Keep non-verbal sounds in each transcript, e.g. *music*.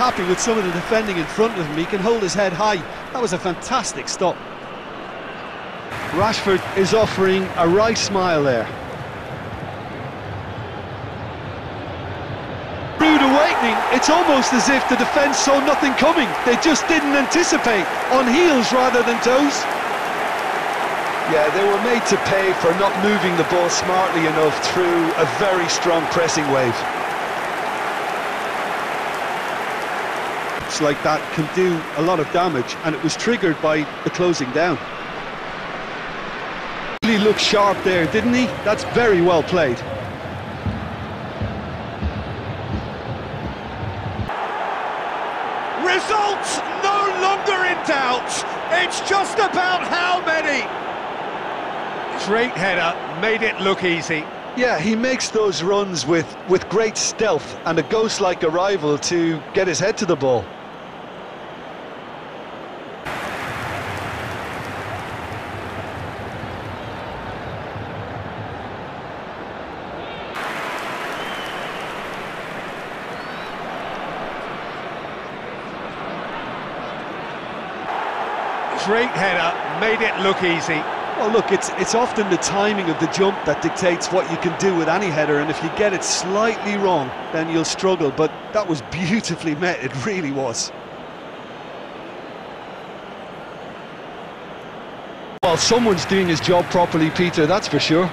happy with some of the defending in front of him. He can hold his head high. That was a fantastic stop. Rashford is offering a right smile there. Rude awakening. It's almost as if the defence saw nothing coming. They just didn't anticipate. On heels rather than toes. Yeah, they were made to pay for not moving the ball smartly enough through a very strong pressing wave. It's like that can do a lot of damage, and it was triggered by the closing down. Really looked sharp there, didn't he? That's very well played. Results no longer in doubt. It's just about how many. Great header, made it look easy. Yeah, he makes those runs with, with great stealth and a ghost-like arrival to get his head to the ball. Great header, made it look easy. Well, look, it's it's often the timing of the jump that dictates what you can do with any header, and if you get it slightly wrong, then you'll struggle. But that was beautifully met, it really was. Well, someone's doing his job properly, Peter, that's for sure.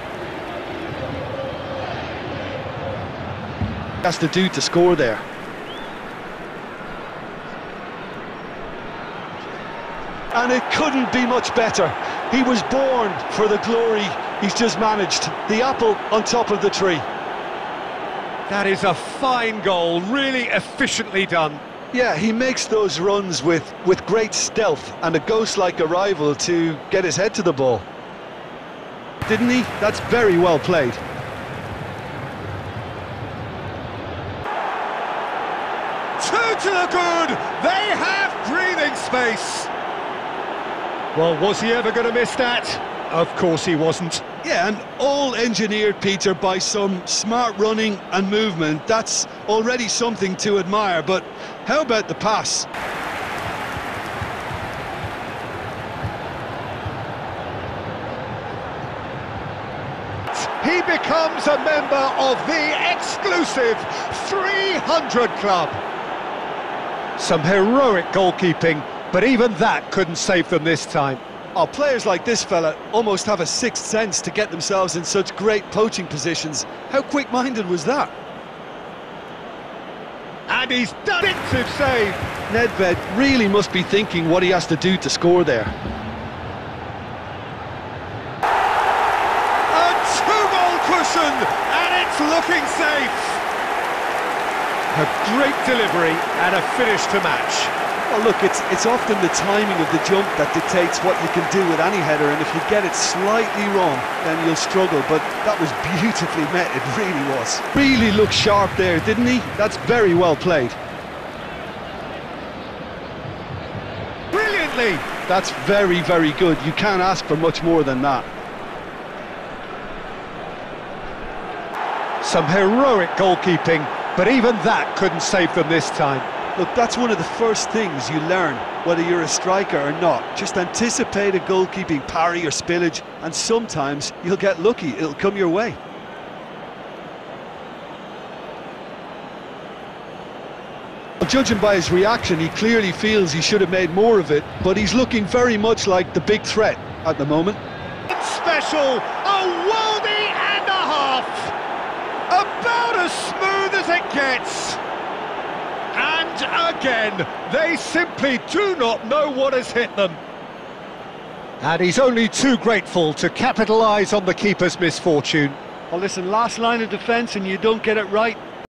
Has to do to score there. And it couldn't be much better. He was born for the glory he's just managed. The apple on top of the tree. That is a fine goal, really efficiently done. Yeah, he makes those runs with, with great stealth and a ghost-like arrival to get his head to the ball. Didn't he? That's very well played. Two to the good! They have breathing space! Well, was he ever going to miss that? Of course he wasn't. Yeah, and all engineered, Peter, by some smart running and movement. That's already something to admire, but how about the pass? He becomes a member of the exclusive 300 Club. Some heroic goalkeeping but even that couldn't save them this time. Oh, players like this fella almost have a sixth sense to get themselves in such great poaching positions. How quick-minded was that? And he's done it to save. Nedved really must be thinking what he has to do to score there. A two-goal cushion, and it's looking safe. A great delivery and a finish to match. Well, look, it's it's often the timing of the jump that dictates what you can do with any header, and if you get it slightly wrong, then you'll struggle. But that was beautifully *laughs* met, it really was. Really looked sharp there, didn't he? That's very well played. Brilliantly! That's very, very good. You can't ask for much more than that. Some heroic goalkeeping, but even that couldn't save them this time. Look, that's one of the first things you learn, whether you're a striker or not. Just anticipate a goalkeeping parry or spillage, and sometimes you'll get lucky, it'll come your way. Well, judging by his reaction, he clearly feels he should have made more of it, but he's looking very much like the big threat at the moment. Special, a worldie and a half! About as smooth as it gets! Again, they simply do not know what has hit them. And he's only too grateful to capitalise on the keeper's misfortune. Well, listen, last line of defence and you don't get it right,